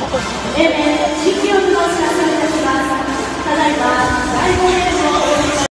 ね。えねえ